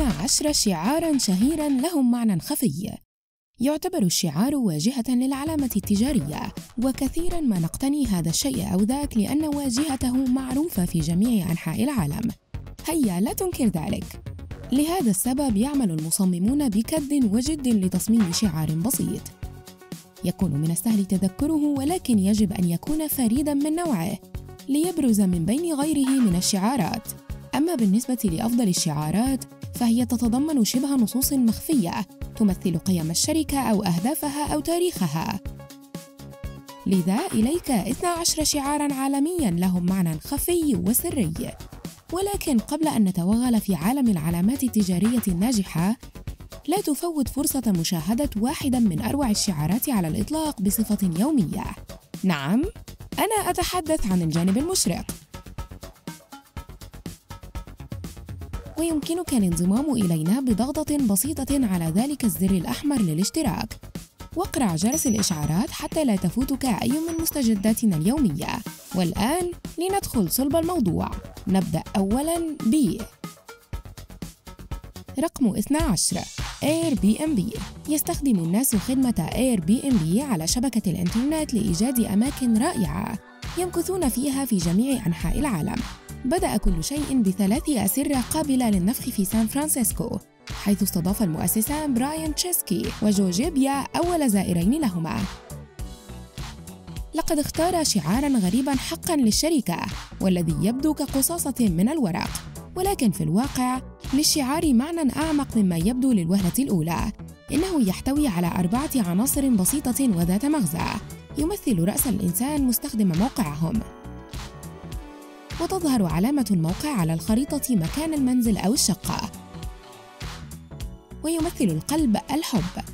12 شعاراً شهيراً لهم معنى خفي. يعتبر الشعار واجهة للعلامة التجارية وكثيرا ما نقتني هذا الشيء أو ذاك لأن واجهته معروفة في جميع أنحاء العالم. هيا لا تنكر ذلك. لهذا السبب يعمل المصممون بكد وجد لتصميم شعار بسيط. يكون من السهل تذكره ولكن يجب أن يكون فريدا من نوعه ليبرز من بين غيره من الشعارات. أما بالنسبة لأفضل الشعارات فهي تتضمن شبه نصوص مخفية تمثل قيم الشركة أو أهدافها أو تاريخها. لذا إليك 12 شعاراً عالمياً لهم معنى خفي وسري. ولكن قبل أن نتوغل في عالم العلامات التجارية الناجحة لا تفوت فرصة مشاهدة واحدة من أروع الشعارات على الإطلاق بصفة يومية. نعم أنا أتحدث عن الجانب المشرق. ويمكنك الانضمام إلينا بضغطة بسيطة على ذلك الزر الأحمر للاشتراك. واقرع جرس الإشعارات حتى لا تفوتك أي من مستجداتنا اليومية. والآن لندخل صلب الموضوع. نبدأ أولاً ب رقم 12 Airbnb. يستخدم الناس خدمة Airbnb على شبكة الإنترنت لإيجاد أماكن رائعة يمكثون فيها في جميع أنحاء العالم. بدأ كل شيء بثلاث أسرة قابلة للنفخ في سان فرانسيسكو حيث استضاف المؤسسان براين تشيسكي وجو جيبيا أول زائرين لهما. لقد اختار شعارا غريبا حقا للشركة والذي يبدو كقصاصة من الورق ولكن في الواقع للشعار معنى أعمق مما يبدو للوهلة الأولى إنه يحتوي على أربعة عناصر بسيطة وذات مغزى يمثل رأس الإنسان مستخدم موقعهم. وتظهر علامة الموقع على الخريطة مكان المنزل أو الشقة. ويمثل القلب الحب.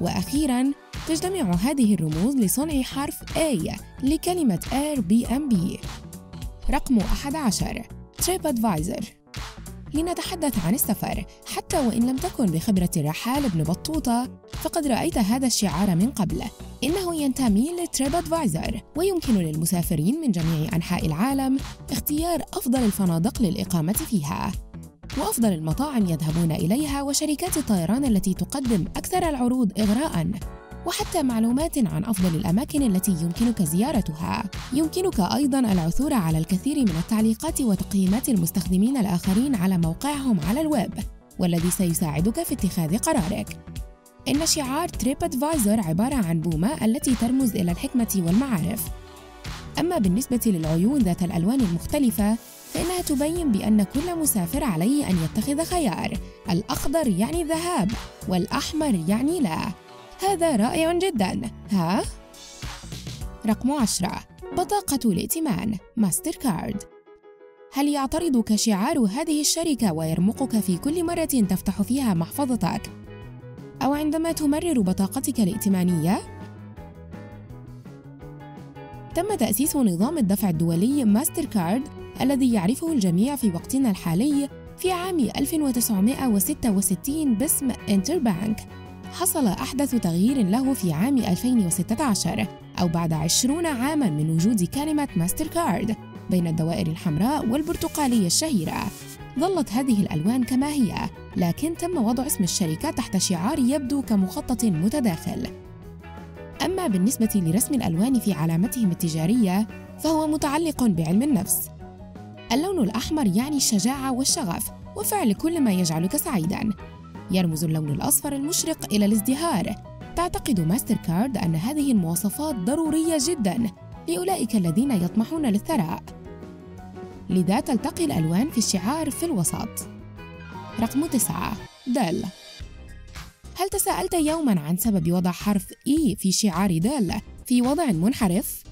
وأخيراً تجتمع هذه الرموز لصنع حرف A لكلمة Airbnb رقم 11 TripAdvisor. لنتحدث عن السفر. حتى وإن لم تكن بخبرة الرحال ابن بطوطة فقد رأيت هذا الشعار من قبل. إنه ينتمي لتريب أدفايزر ويمكن للمسافرين من جميع أنحاء العالم اختيار أفضل الفنادق للإقامة فيها وأفضل المطاعم يذهبون إليها وشركات الطيران التي تقدم أكثر العروض إغراءً. وحتى معلومات عن أفضل الأماكن التي يمكنك زيارتها. يمكنك أيضاً العثور على الكثير من التعليقات وتقييمات المستخدمين الآخرين على موقعهم على الويب، والذي سيساعدك في اتخاذ قرارك. إن شعار تريب أدفايزر عبارة عن بومة التي ترمز إلى الحكمة والمعارف. أما بالنسبة للعيون ذات الألوان المختلفة فإنها تبين بأن كل مسافر عليه أن يتخذ خيار الأخضر يعني ذهاب والأحمر يعني لا هذا رائع جدا. ها؟ رقم عشرة. بطاقة الائتمان. ماستر كارد هل يعترضك شعار هذه الشركة ويرمقك في كل مرة تفتح فيها محفظتك؟ أو عندما تمرر بطاقتك الائتمانية؟ تم تأسيس نظام الدفع الدولي ماستر كارد الذي يعرفه الجميع في وقتنا الحالي في عام 1966 باسم انتر بانك حصل أحدث تغيير له في عام 2016 أو بعد 20 عاماً من وجود كلمة ماستر كارد بين الدوائر الحمراء والبرتقالية الشهيرة. ظلت هذه الألوان كما هي لكن تم وضع اسم الشركة تحت شعار يبدو كمخطط متداخل. أما بالنسبة لرسم الألوان في علامتهم التجارية فهو متعلق بعلم النفس. اللون الأحمر يعني الشجاعة والشغف وفعل كل ما يجعلك سعيداً. يرمز اللون الأصفر المشرق إلى الازدهار تعتقد ماستر كارد أن هذه المواصفات ضرورية جداً لأولئك الذين يطمحون للثراء لذا تلتقي الألوان في الشعار في الوسط رقم تسعة ديل هل تساءلت يوما عن سبب وضع حرف E في شعار ديل في وضع منحرف؟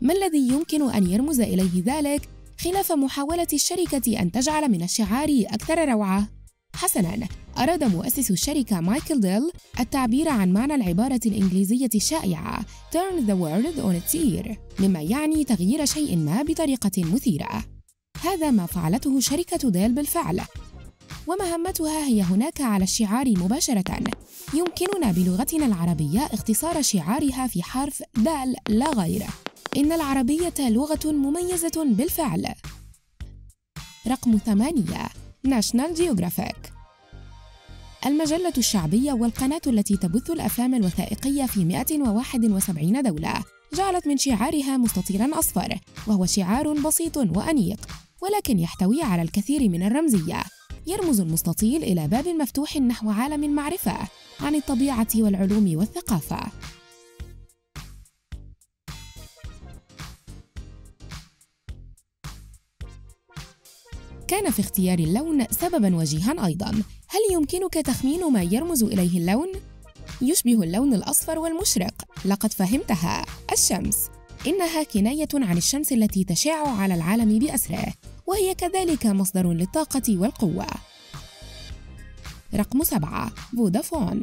ما الذي يمكن أن يرمز إليه ذلك خلاف محاولة الشركة أن تجعل من الشعار أكثر روعة؟ حسناً. أراد مؤسس الشركة مايكل ديل التعبير عن معنى العبارة الإنجليزية الشائعة turn the world on its ear مما يعني تغيير شيء ما بطريقة مثيرة. هذا ما فعلته شركة ديل بالفعل. ومهمتها هي هناك على الشعار مباشرة. يمكننا بلغتنا العربية اختصار شعارها في حرف دال لا غير. إن العربية لغة مميزة بالفعل. رقم ثمانية. ناشنال جيوغرافيك المجلة الشعبية والقناة التي تبث الأفلام الوثائقية في 171 دولة جعلت من شعارها مستطيلا أصفر وهو شعار بسيط وأنيق ولكن يحتوي على الكثير من الرمزية. يرمز المستطيل إلى باب مفتوح نحو عالم المعرفة عن الطبيعة والعلوم والثقافة. كان في اختيار اللون سببا وجيها أيضا. هل يمكنك تخمين ما يرمز إليه اللون؟ يشبه اللون الأصفر والمشرق. لقد فهمتها. الشمس. إنها كناية عن الشمس التي تشع على العالم بأسره وهي كذلك مصدر للطاقة والقوة. رقم سبعة. فودافون.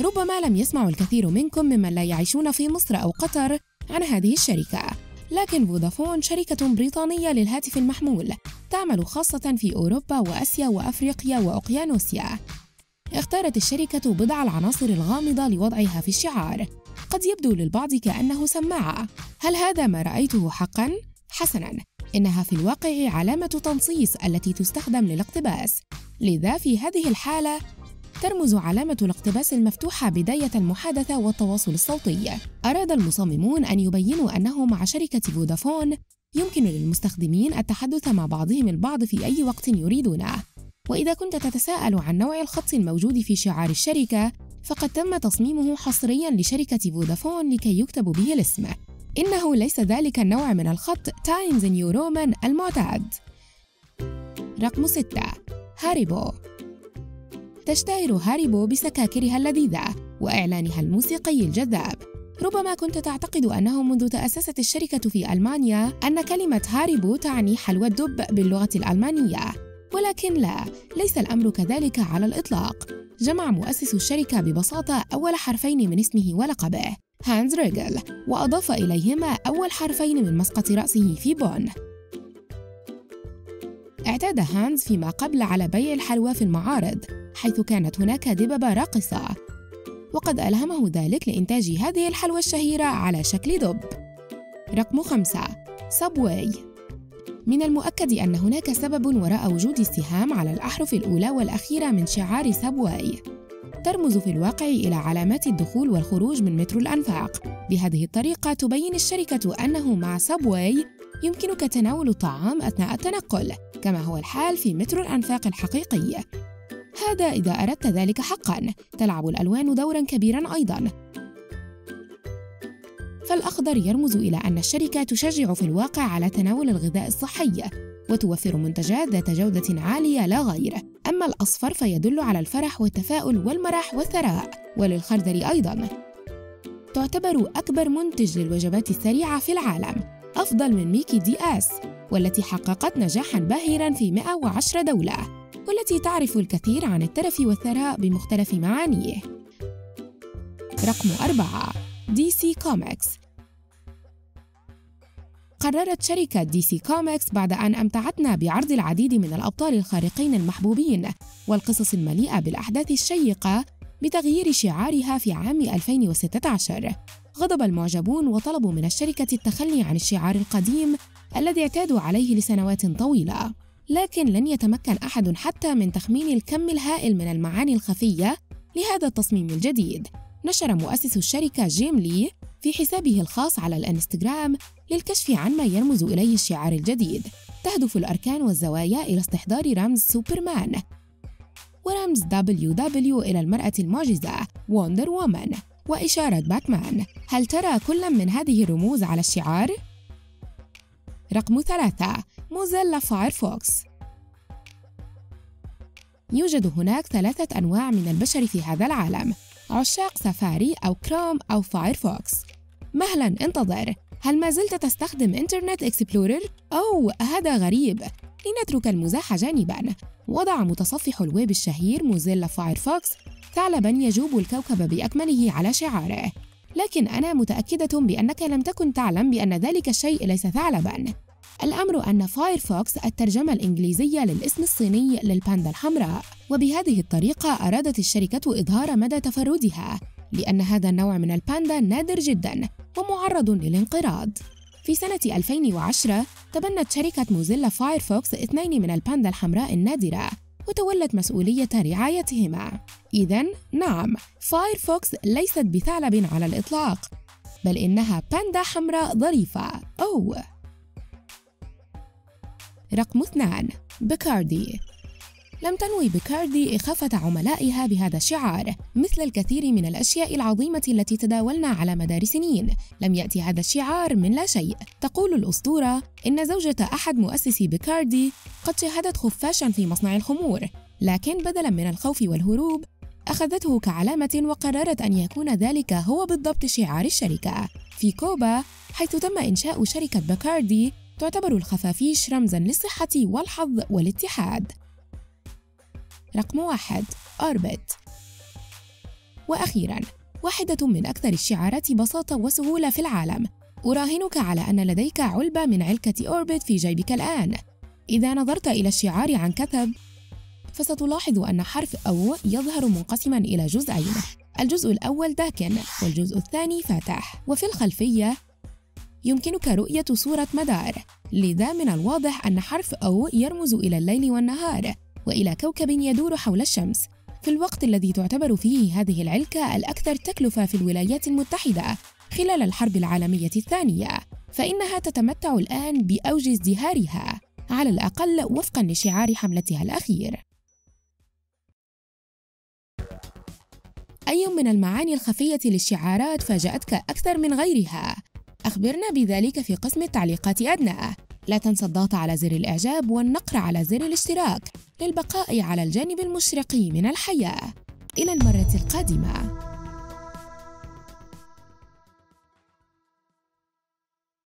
ربما لم يسمع الكثير منكم ممن لا يعيشون في مصر أو قطر عن هذه الشركة. لكن فودافون شركة بريطانية للهاتف المحمول تعمل خاصة في أوروبا وآسيا وأفريقيا وأوقيانوسيا اختارت الشركة بضع العناصر الغامضة لوضعها في الشعار. قد يبدو للبعض كأنه سماعة. هل هذا ما رأيته حقا؟ حسنا. إنها في الواقع علامة تنصيص التي تستخدم للاقتباس. لذا في هذه الحالة ترمز علامة الاقتباس المفتوحة بداية المحادثة والتواصل الصوتي. أراد المصممون أن يبينوا أنه مع شركة فودافون يمكن للمستخدمين التحدث مع بعضهم البعض في أي وقت يريدونه. وإذا كنت تتساءل عن نوع الخط الموجود في شعار الشركة، فقد تم تصميمه حصريا لشركة فودافون لكي يكتب به الاسم. إنه ليس ذلك النوع من الخط Times New Roman المعتاد. رقم 6 هاريبو تشتهر هاريبو بسكاكرها اللذيذة وإعلانها الموسيقي الجذاب. ربما كنت تعتقد أنه منذ تأسست الشركة في ألمانيا أن كلمة هاريبو تعني حلوى الدب باللغة الألمانية ولكن لا ليس الأمر كذلك على الإطلاق. جمع مؤسس الشركة ببساطة أول حرفين من اسمه ولقبه هانز ريجل وأضاف إليهما أول حرفين من مسقط رأسه في بون. اعتاد هانز فيما قبل على بيع الحلوى في المعارض. حيث كانت هناك دببة راقصة. وقد ألهمه ذلك لإنتاج هذه الحلوى الشهيرة على شكل دب. رقم خمسة Subway من المؤكد أن هناك سبب وراء وجود السهام على الأحرف الأولى والأخيرة من شعار Subway ترمز في الواقع إلى علامات الدخول والخروج من مترو الأنفاق. بهذه الطريقة تبين الشركة أنه مع Subway يمكنك تناول الطعام أثناء التنقل كما هو الحال في مترو الأنفاق الحقيقي. هذا إذا أردت ذلك حقا. تلعب الألوان دورا كبيرا أيضا. فالأخضر يرمز إلى أن الشركة تشجع في الواقع على تناول الغذاء الصحي وتوفر منتجات ذات جودة عالية لا غير. أما الأصفر فيدل على الفرح والتفاؤل والمرح والثراء وللخردل أيضا. تعتبر أكبر منتج للوجبات السريعة في العالم أفضل من Mickey D's والتي حققت نجاحا باهرا في 110 دولة. والتي تعرف الكثير عن الترف والثراء بمختلف معانيه. رقم أربعة DC Comics قررت شركة DC Comics بعد أن أمتعتنا بعرض العديد من الأبطال الخارقين المحبوبين والقصص المليئة بالأحداث الشيقة بتغيير شعارها في عام 2016 غضب المعجبون وطلبوا من الشركة التخلي عن الشعار القديم الذي اعتادوا عليه لسنوات طويلة. لكن لن يتمكن أحد حتى من تخمين الكم الهائل من المعاني الخفية لهذا التصميم الجديد. نشر مؤسس الشركة جيم لي في حسابه الخاص على الانستغرام للكشف عن ما يرمز إليه الشعار الجديد. تهدف الأركان والزوايا إلى استحضار رمز سوبرمان. ورمز WW إلى المرأة المعجزة Wonder Woman. وإشارة باتمان هل ترى كل من هذه الرموز على الشعار؟ رقم ثلاثة Mozilla Firefox يوجد هناك ثلاثة أنواع من البشر في هذا العالم عشاق سفاري أو كروم أو Firefox مهلا انتظر. هل ما زلت تستخدم Internet Explorer؟ أو هذا غريب. لنترك المزاح جانبا. وضع متصفح الويب الشهير Mozilla Firefox ثعلبا يجوب الكوكب بأكمله على شعاره. لكن أنا متأكدة بأنك لم تكن تعلم بأن ذلك الشيء ليس ثعلبا. الأمر أن Firefox الترجمة الإنجليزية للاسم الصيني للباندا الحمراء وبهذه الطريقة أرادت الشركة إظهار مدى تفردها لأن هذا النوع من الباندا نادر جدا ومعرض للانقراض. في سنة 2010 تبنت شركة Mozilla Firefox اثنين من الباندا الحمراء النادرة وتولت مسؤولية رعايتهما. إذا نعم Firefox ليست بثعلب على الإطلاق بل إنها باندا حمراء ظريفة. أوه رقم اثنان Bacardi لم تنوي Bacardi إخافة عملائها بهذا الشعار مثل الكثير من الأشياء العظيمة التي تداولنا على مدار سنين. لم يأتي هذا الشعار من لا شيء. تقول الأسطورة إن زوجة أحد مؤسسي Bacardi قد شاهدت خفاشا في مصنع الخمور لكن بدلا من الخوف والهروب أخذته كعلامة وقررت أن يكون ذلك هو بالضبط شعار الشركة. في كوبا حيث تم إنشاء شركة بكاردي تعتبر الخفافيش رمزا للصحة والحظ والاتحاد. رقم واحد أوربت وأخيرا واحدة من أكثر الشعارات بساطة وسهولة في العالم. أراهنك على أن لديك علبة من علكة أوربت في جيبك الآن. إذا نظرت إلى الشعار عن كثب فستلاحظ أن حرف أو يظهر منقسما إلى جزئين. الجزء الأول داكن والجزء الثاني فاتح. وفي الخلفية يمكنك رؤية صورة مدار لذا من الواضح أن حرف أو يرمز إلى الليل والنهار وإلى كوكب يدور حول الشمس في الوقت الذي تعتبر فيه هذه العلكة الأكثر تكلفة في الولايات المتحدة خلال الحرب العالمية الثانية فإنها تتمتع الآن بأوج ازدهارها على الأقل وفقا لشعار حملتها الأخير أي من المعاني الخفية للشعارات فاجأتك أكثر من غيرها؟ أخبرنا بذلك في قسم التعليقات أدنى. لا تنسى الضغط على زر الإعجاب والنقر على زر الاشتراك للبقاء على الجانب المشرق من الحياة. إلى المرة القادمة.